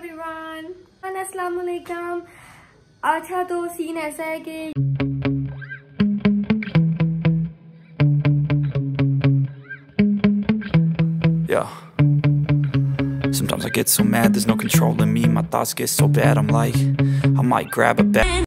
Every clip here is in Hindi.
एवरीवन अस्सलाम वालेकुम अच्छा तो सीन ऐसा है कि Yeah. Sometimes I get so mad, there's no controlling me. My thoughts get so bad, I'm like, I might grab a bag.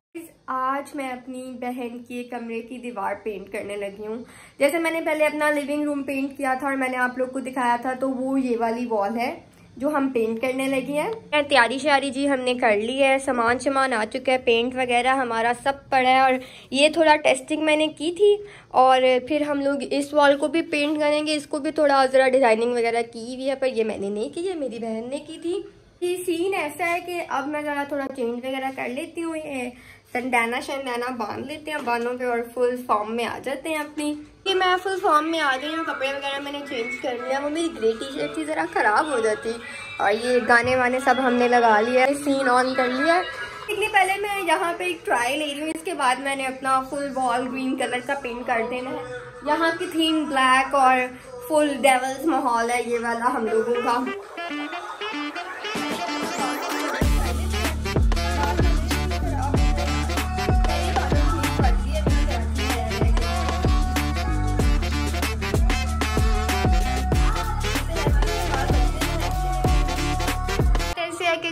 आज मैं अपनी बहन की कमरे की दीवार पेंट करने लगी हूँ जैसे मैंने पहले अपना लिविंग रूम पेंट किया था और मैंने आप लोग को दिखाया था तो वो ये वाली वॉल है जो हम पेंट करने लगे हैं। तैयारी श्यारी जी हमने कर ली है, सामान सामान आ चुका है पेंट वगैरह हमारा सब पड़ा है और ये थोड़ा टेस्टिंग मैंने की थी और फिर हम लोग इस वॉल को भी पेंट करेंगे, इसको भी थोड़ा ज़रा डिज़ाइनिंग वगैरह की हुई है, पर ये मैंने नहीं की है मेरी बहन ने की थी। ये सीन ऐसा है कि अब मैं ज़रा थोड़ा चेंज वगैरह कर लेती हूँ, ये संडाना शंडाना बाँध लेते हैं बांधों पे और फुल फॉर्म में आ जाते हैं अपनी। ये मैं फुल फॉर्म में आ गई हूँ, कपड़े वगैरह मैंने चेंज कर लिया वो मेरी ग्रे टी शर्ट थी, ज़रा ख़राब हो जाती। और ये गाने वाने सब हमने लगा लिया सीन ऑन कर लिया इसलिए पहले मैं यहाँ पे एक ट्राई ले रही हूँ, इसके बाद मैंने अपना फुल वॉल ग्रीन कलर का पेंट कर देना है। यहाँ की थीम ब्लैक और फुल डेवल्स माहौल है, ये वाला हम लोगों का।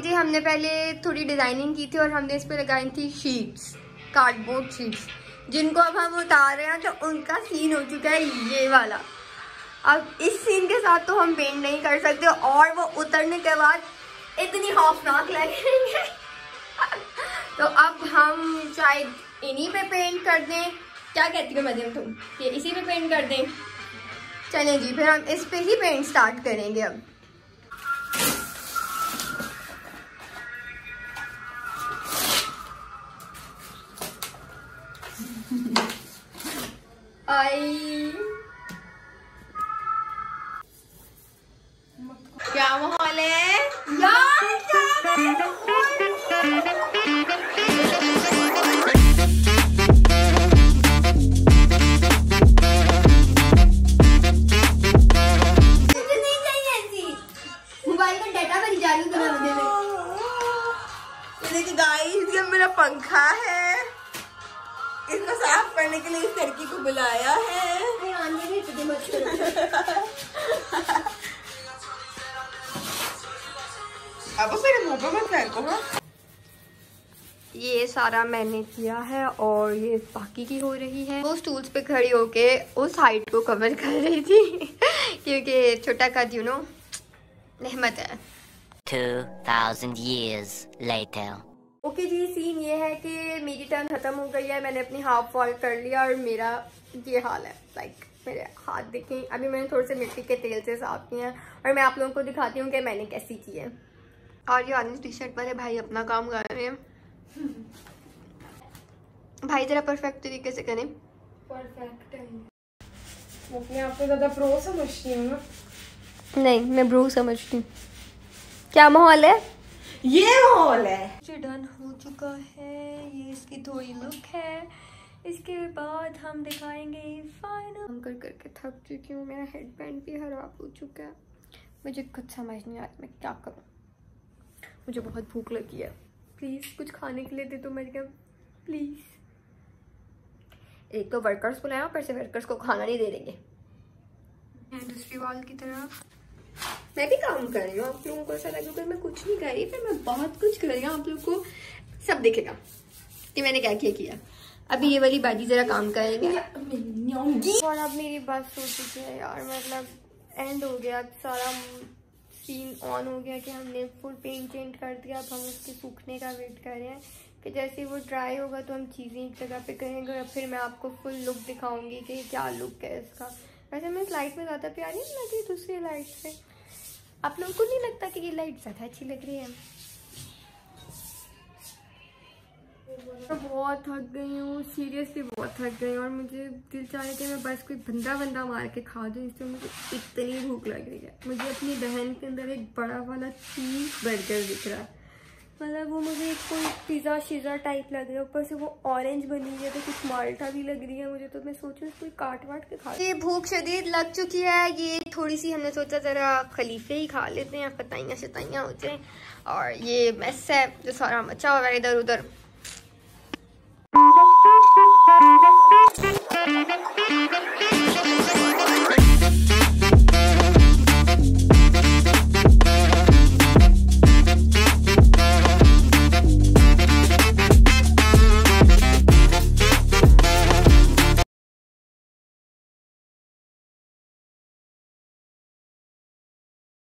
जी, हमने पहले थोड़ी डिज़ाइनिंग की थी और हमने इस पर लगाई थी शीट्स कार्डबोर्ड शीट्स जिनको अब हम उतार रहे हैं तो उनका सीन हो चुका है ये वाला। अब इस सीन के साथ तो हम पेंट नहीं कर सकते और वो उतरने के बाद इतनी खौफनाक लगेंगे। तो अब हम शायद इन्हीं पे पेंट कर दें। क्या कहती हो मदम तुम? कि इसी पे पेंट कर दें। चलें जी, फिर हम इस पे ही पेंट स्टार्ट करेंगे अब। क्या माहौल है? मोबाइल का डाटा भरी जा रही गाइस ये मेरा पंखा है। इसको साफ़ करने के लिए इस लड़की को बुलाया है? अब मेरे मुँह पे मत फेंको हाँ? ये सारा मैंने किया है और ये बाकी की हो रही है। वो स्टूल्स पे खड़ी होके उस हाइट को कवर कर रही थी क्योंकि छोटा कद यू नो रहमत है। 2000 years later. ओके okay जी सीन ये है कि मेरी टर्न खत्म हो गई है मैंने अपनी हाफ़ वॉल कर लिया और मेरा ये हाल है। लाइक like, मेरे हाथ देखें। अभी मैंने थोड़े से मिट्टी के तेल से साफ़ किए हैं और मैं आप लोगों को दिखाती हूँ कि मैंने कैसी की है। और ये ऑरेंज टी शर्ट वाले भाई अपना काम कर रहे हैं। भाई जरा परफेक्ट तरीके से करें। परफेक्ट है अपने आप को ज़्यादा प्रो समझती हूँ नहीं मैं ब्रो समझती हूँ। क्या माहौल है? ये माहौल है। डन हो चुका है। ये इसकी थोड़ी लुक है। इसके बाद हम दिखाएँगे फाइनल हम कर करके थक चुकी हूँ। मेरा हेड बैंड भी खराब हो चुका है। मुझे कुछ समझ नहीं आता मैं क्या करूँ। मुझे बहुत भूख लगी है। प्लीज़ कुछ खाने के लिए दे दो मेरे क्या प्लीज़। एक तो वर्कर्स बुलाया पर से वर्कर्स को खाना नहीं दे देंगे। दूसरी वॉल की तरफ़। मैं भी काम कर रही हूँ, आप लोगों को ऐसा लगेगा मैं कुछ नहीं कर रही फिर मैं बहुत कुछ कर रही हूँ, आप लोग को सब दिखेगा कि मैंने क्या क्या किया। अभी ये वाली बाजी जरा काम करेंगे और अब मेरी बात हो चुकी है यार मतलब एंड हो गया सारा सीन ऑन हो गया कि हमने फुल पेंट चेंज कर दिया, अब हम उसके सूखने का वेट कर रहे हैं कि जैसे वो ड्राई होगा तो हम चीज़ें एक जगह पे करेंगे और फिर मैं आपको फुल लुक दिखाऊँगी कि क्या लुक है इसका। वैसे मैं इस लाइट में ज़्यादा प्यारी नहीं लगी दूसरी लाइट से। आप लोगों को नहीं लगता कि ये लाइट ज़्यादा अच्छी लग रही है? मैं बहुत थक गई हूँ सीरियसली बहुत थक गई और मुझे दिल चाह रहा कि मैं बस कोई बंदा बंदा मार के खा दूँ इससे मुझे इतनी भूख लग रही है। मुझे अपनी बहन के अंदर एक बड़ा वाला चीज़ बर्गर दिख रहा है। मतलब वो मुझे कोई पिज़्ज़ा शिज़ा टाइप लग रहा है। ऊपर से वो ऑरेंज बनी हुई है तो कुछ माल्टा भी लग रही है मुझे तो मैं सोचूं कोई काट वाट के खा ये भूख शदीद लग चुकी है। ये थोड़ी सी हमने सोचा ज़रा खलीफे ही खा लेते हैं पताइयाँ शताइयाँ हो जाए और ये मैस है, जो सारा मचा हुआ है इधर उधर.